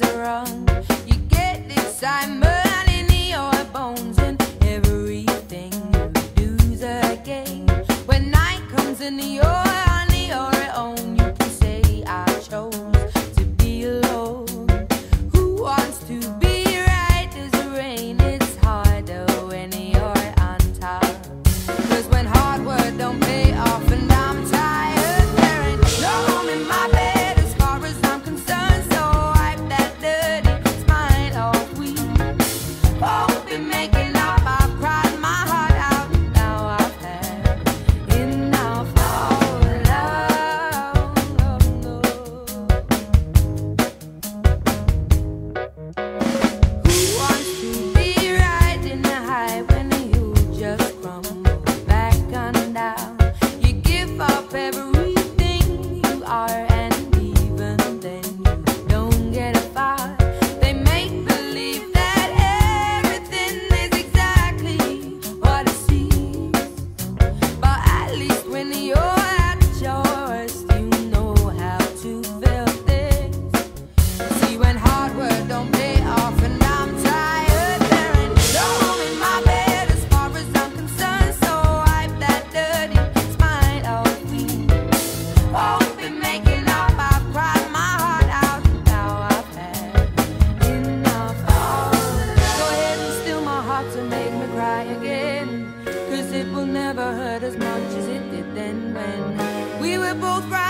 things are wrong. You get this, I'm. we're both right.